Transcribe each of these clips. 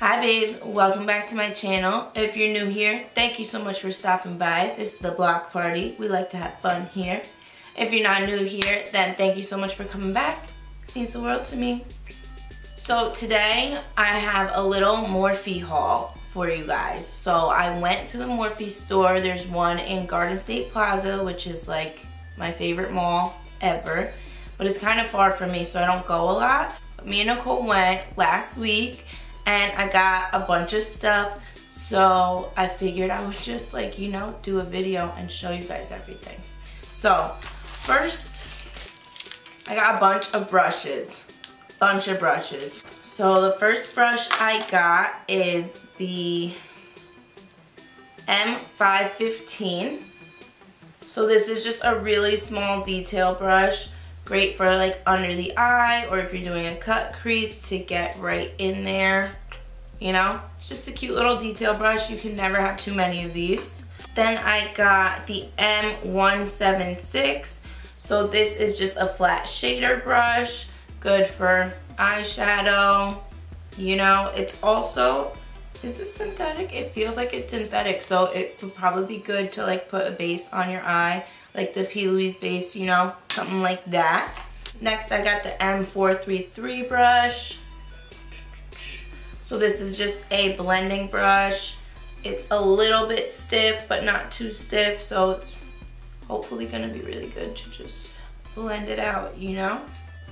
Hi babes, welcome back to my channel. If you're new here, thank you so much for stopping by. This is the block party. We like to have fun here. If you're not new here, then thank you so much for coming back. It means the world to me. So today I have a little Morphe haul for you guys. So I went to the Morphe store. There's one in Garden State Plaza, which is like my favorite mall ever. But it's kind of far from me, so I don't go a lot. Me and Nicole went last week and I got a bunch of stuff. So I figured I would just like, you know, do a video and show you guys everything. So first, I got a bunch of brushes, bunch of brushes. So the first brush I got is the M515. So this is just a really small detail brush. Great for like under the eye or if you're doing a cut crease to get right in there. You know, it's just a cute little detail brush. You can never have too many of these. Then I got the M176. So this is just a flat shader brush. Good for eyeshadow. You know, it's also, is this synthetic? It feels like it's synthetic. So it would probably be good to like put a base on your eye like the P. Louise base, you know, something like that. Next, I got the M433 brush. So this is just a blending brush. It's a little bit stiff, but not too stiff, so it's hopefully gonna be really good to just blend it out, you know?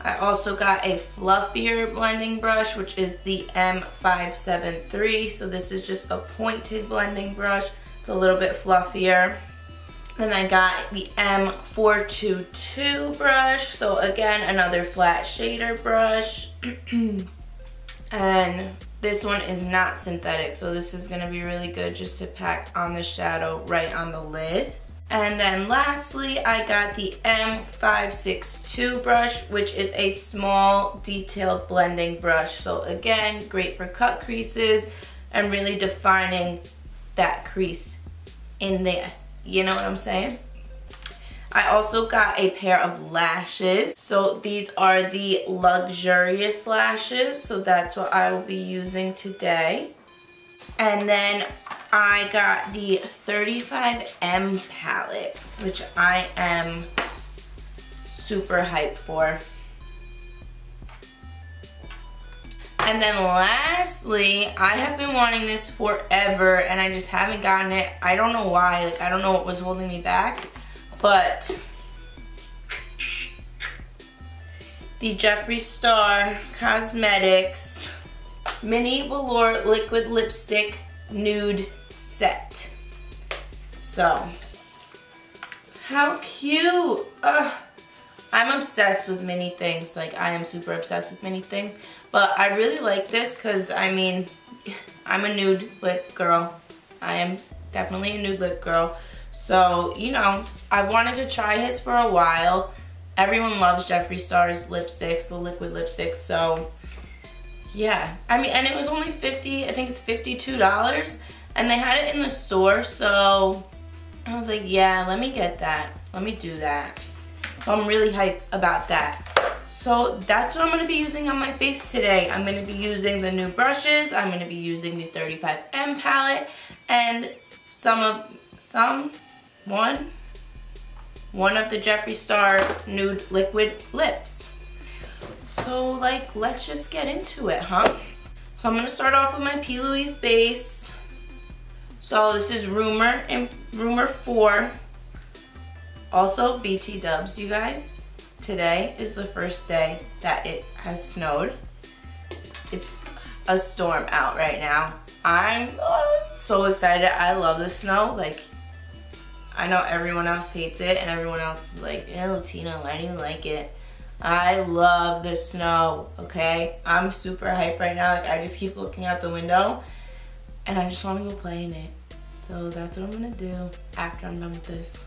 I also got a fluffier blending brush, which is the M573. So this is just a pointed blending brush. It's a little bit fluffier. Then I got the M422 brush. So again, another flat shader brush. and this one is not synthetic, so this is gonna be really good just to pack on the shadow right on the lid. And then lastly, I got the M562 brush, which is a small detailed blending brush. So again, great for cut creases and really defining that crease in there. You know what I'm saying? I also got a pair of lashes. So these are the luxurious lashes. So that's what I will be using today. And then I got the 35M palette, which I am super hyped for. And then lastly, I have been wanting this forever and I just haven't gotten it. I don't know why, like I don't know what was holding me back, but the Jeffree Star Cosmetics Mini Velour Liquid Lipstick Nude Set. So, how cute. Ugh. I'm obsessed with many things. Like, I am super obsessed with many things. But I really like this because, I mean, I'm a nude lip girl. I am definitely a nude lip girl. So, you know, I wanted to try his for a while. Everyone loves Jeffree Star's lipsticks, the liquid lipsticks. So, yeah. I mean, and it was only 50 I think it's $52. And they had it in the store. So, I was like, yeah, let me get that. Let me do that. So I'm really hyped about that. So that's what I'm going to be using on my face today. I'm going to be using the new brushes. I'm going to be using the 35M palette and some of, some, one, one of the Jeffree Star Nude Liquid Lips. So like, let's just get into it, huh? So I'm going to start off with my P. Louise base. So this is Rumor and Rumor 4 also, BT dubs, you guys. Today is the first day that it has snowed. It's a storm out right now. I'm uh, so excited. I love the snow. Like, I know everyone else hates it and everyone else is like, ew, Tina, why do you like it? I love the snow, okay? I'm super hyped right now. Like, I just keep looking out the window and I just want to go play in it. So that's what I'm going to do after I'm done with this.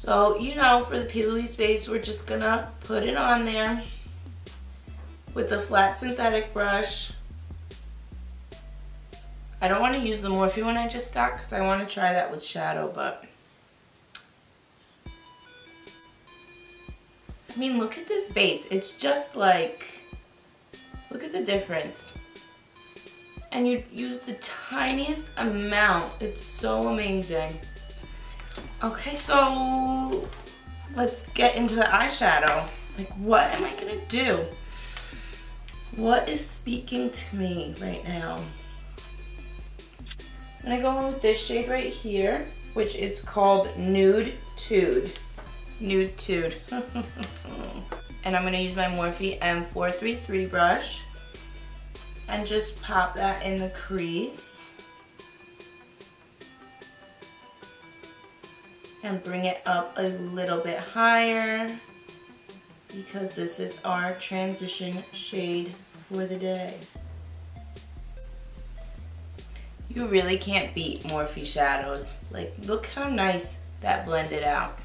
So, you know, for the P. space, we're just gonna put it on there with the flat synthetic brush. I don't want to use the Morphe one I just got because I want to try that with shadow, but... I mean, look at this base. It's just like... Look at the difference. and you use the tiniest amount. It's so amazing. Okay, so let's get into the eyeshadow. Like, what am I gonna do? What is speaking to me right now? I'm gonna go in with this shade right here, which is called Nude Tude. Nude Tude. and I'm gonna use my Morphe M433 brush and just pop that in the crease. And bring it up a little bit higher because this is our transition shade for the day. You really can't beat Morphe shadows. Like, look how nice that blended out.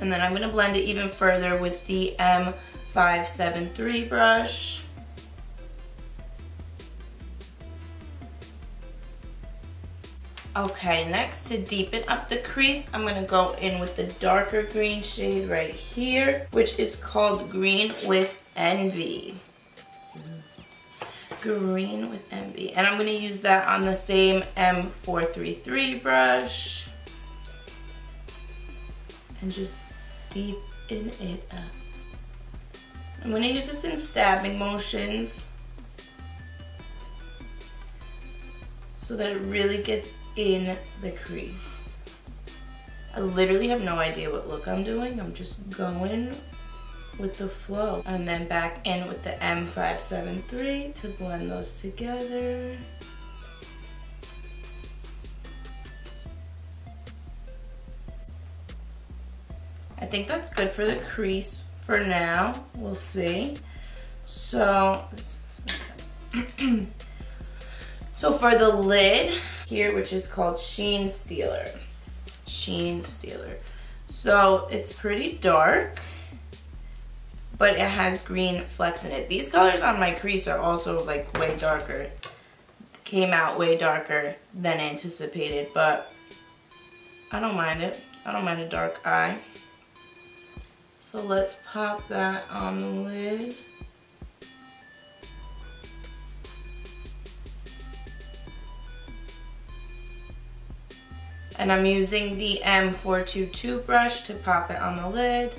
And then I'm gonna blend it even further with the M573 brush. Okay, next to deepen up the crease, I'm gonna go in with the darker green shade right here, which is called Green with Envy. Green with Envy. And I'm gonna use that on the same M433 brush. And just deepen it up. I'm gonna use this in stabbing motions so that it really gets in the crease. I literally have no idea what look I'm doing. I'm just going with the flow. And then back in with the M573 to blend those together. I think that's good for the crease for now. We'll see. So, so for the lid, here, which is called Sheen Stealer. Sheen Stealer. So it's pretty dark, but it has green flecks in it. These colors on my crease are also like way darker. Came out way darker than anticipated, but I don't mind it. I don't mind a dark eye. So let's pop that on the lid. And I'm using the M422 brush to pop it on the lid.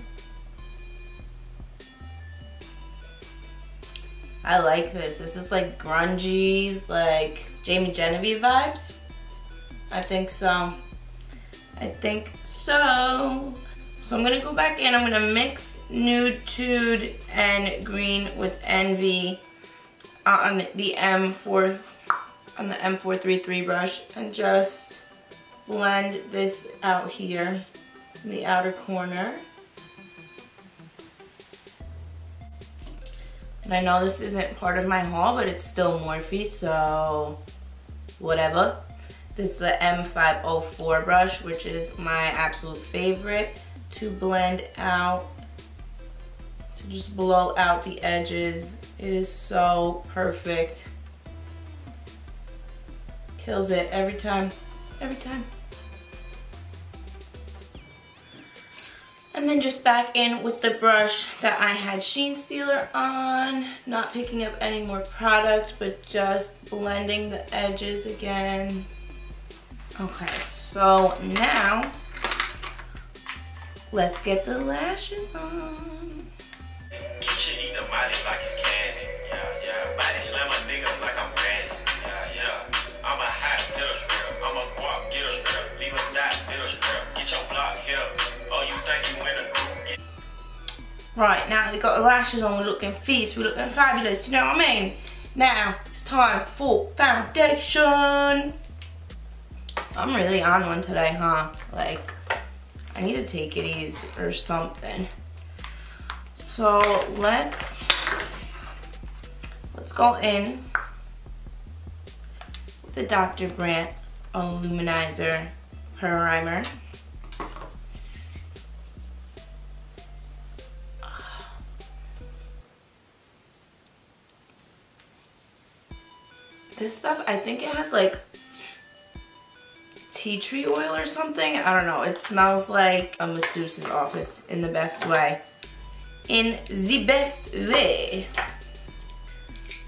I like this. This is like grungy, like Jamie Genevieve vibes. I think so. I think so. So I'm gonna go back in. I'm gonna mix Nude Tude and Green with Envy on the M4 on the M433 brush and just blend this out here in the outer corner. And I know this isn't part of my haul, but it's still Morphe, so whatever. This is the M504 brush, which is my absolute favorite to blend out, to just blow out the edges. It is so perfect. Kills it every time, every time. And then just back in with the brush that I had Sheen Stealer on. Not picking up any more product, but just blending the edges again. Okay, so now let's get the lashes on. Eat the like it's candy. Yeah, yeah. Body slam a nigga like I'm Right, now we've got the lashes on, we're looking fierce, we're looking fabulous, you know what I mean? Now, it's time for foundation. I'm really on one today, huh? Like, I need to take it easy or something. So, let's, let's go in with the Dr. Brandt Illuminizer Primer. This stuff, I think it has like tea tree oil or something. I don't know. It smells like a masseuse's office in the best way. In the best way.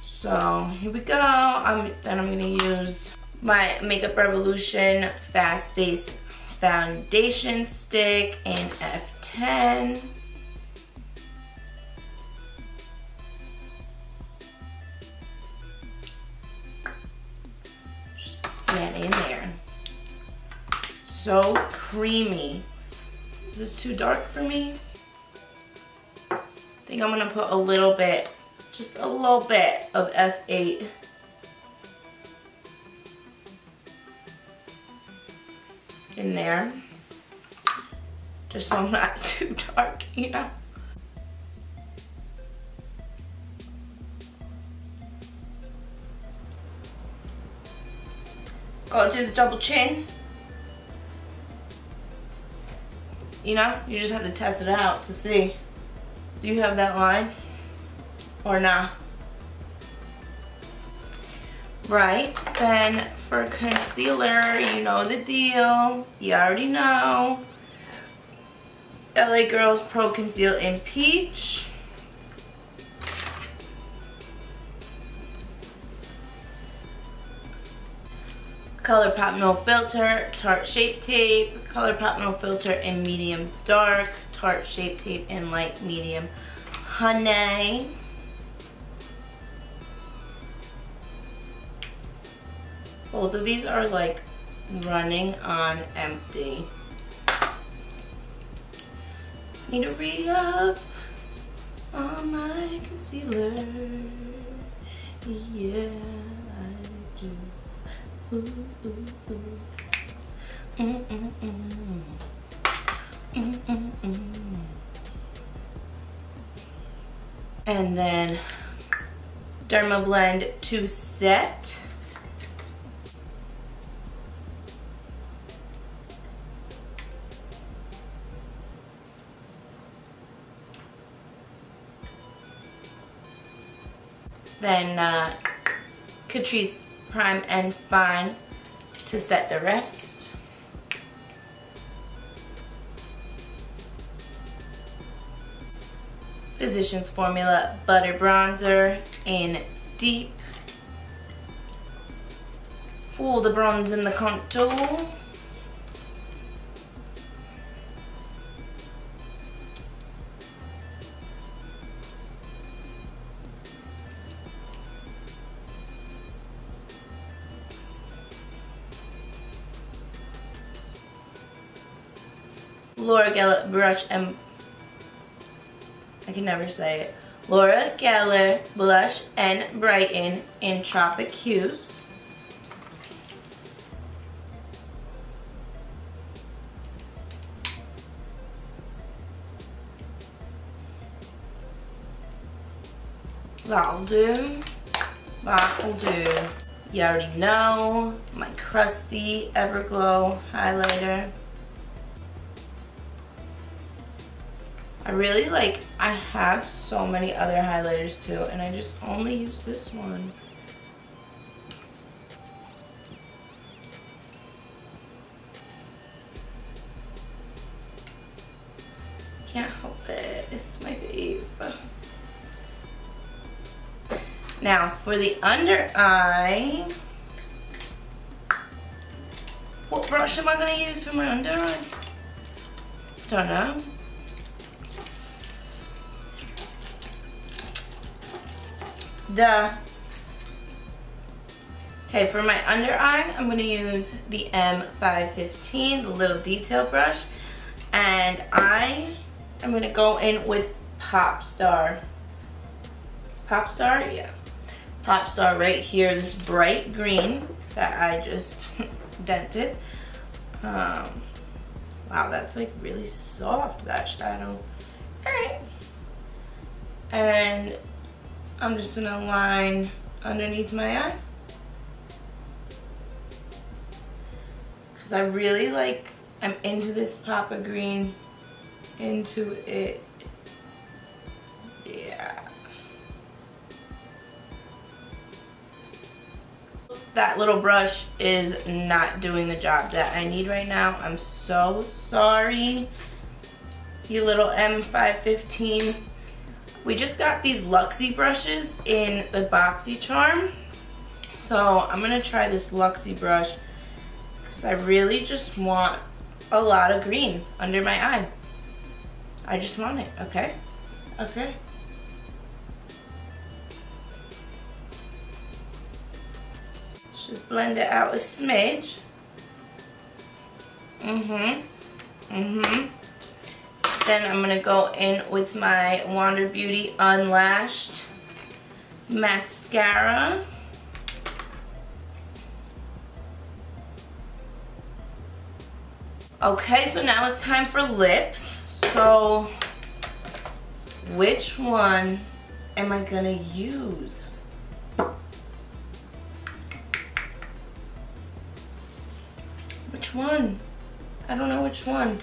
So here we go. I'm, then I'm gonna use my Makeup Revolution Fast Base Foundation Stick in F10. In there. So creamy. Is this too dark for me? I think I'm gonna put a little bit, just a little bit of F8 in there. Just so I'm not too dark, you know? Gotta do the double chin. You know, you just have to test it out to see. Do you have that line? Or not? Right, then for concealer, you know the deal. You already know. LA Girls Pro Conceal in Peach. ColourPop No Filter, Tarte Shape Tape, ColourPop No Filter in medium dark, Tarte Shape Tape in light medium honey. Both of these are like running on empty. Need to re-up on my concealer. Yeah, And then Dermablend to set. Then uh, Catrice Prime and Fine to set the rest. Physicians Formula Butter Bronzer in Deep. Full the bronze in the contour. Laura Geller brush and I can never say it. Laura Geller blush and brighten in Tropic Hues. That'll do. That'll do. You already know my crusty Everglow highlighter. Really like, I have so many other highlighters too, and I just only use this one. Can't help it, it's my fave. Now for the under eye, what brush am I gonna use for my under eye? Don't know. Duh. Okay, for my under eye, I'm going to use the M515, the little detail brush. And I am going to go in with Pop Star. Pop Star? Yeah. Pop Star right here, this bright green that I just dented. Um, wow, that's like really soft, that shadow. Alright. And I'm just gonna line underneath my eye. Cause I really like, I'm into this Papa Green, into it. Yeah. That little brush is not doing the job that I need right now. I'm so sorry, you little M515 We just got these Luxie brushes in the BoxyCharm. So I'm gonna try this Luxie brush because I really just want a lot of green under my eye. I just want it, okay? Okay. Let's just blend it out a smidge. Mm-hmm. Mm-hmm. Then I'm gonna go in with my Wander Beauty Unlashed mascara. Okay, so now it's time for lips. So, which one am I gonna use? Which one? I don't know which one.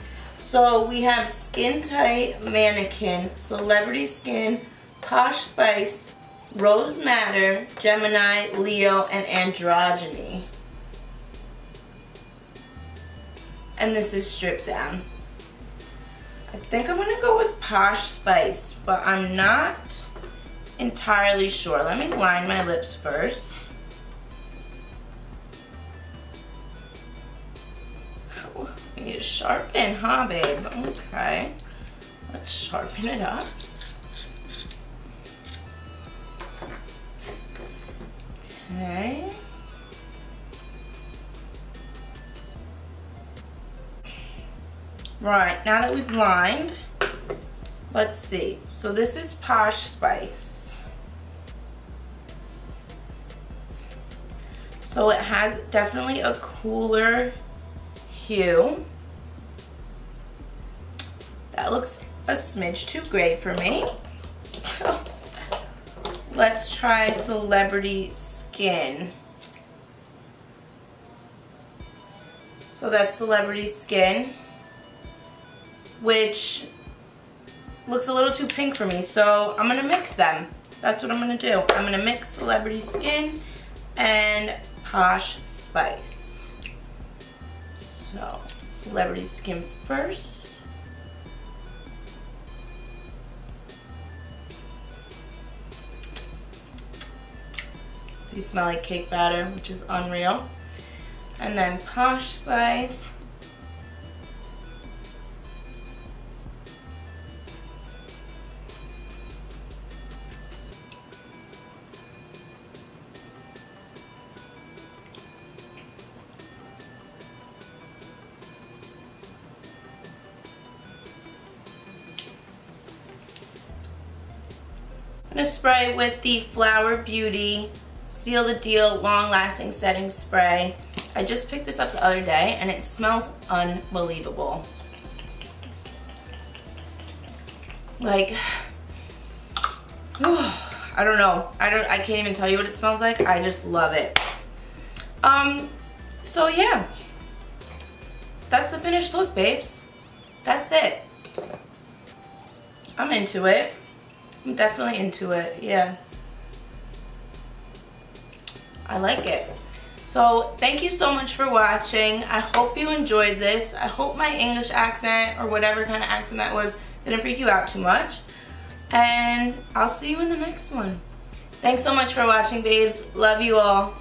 So we have Skin Tight Mannequin, Celebrity Skin, Posh Spice, Rose Madder, Gemini, Leo, and Androgyny. And this is stripped down. I think I'm gonna go with Posh Spice, but I'm not entirely sure. Let me line my lips first. You sharpen, huh, babe? Okay. Let's sharpen it up. Okay. Right, now that we've lined, let's see. So this is Posh Spice. So it has definitely a cooler hue. Looks a smidge too gray for me. So let's try Celebrity Skin. So that's Celebrity Skin, which looks a little too pink for me. So I'm gonna mix them. That's what I'm gonna do. I'm gonna mix Celebrity Skin and Posh Spice. So, Celebrity Skin first. These smell like cake batter, which is unreal. And then Posh Spice. I'm going to spray with the Flower Beauty Seal the Deal Long Lasting Setting Spray. I just picked this up the other day and it smells unbelievable. Like, I don't know. I don't. I can't even tell you what it smells like. I just love it. Um, so yeah. That's the finished look, babes. That's it. I'm into it. I'm definitely into it, yeah. I like it. So thank you so much for watching. I hope you enjoyed this. I hope my English accent or whatever kind of accent that was didn't freak you out too much. And I'll see you in the next one. Thanks so much for watching, babes. Love you all.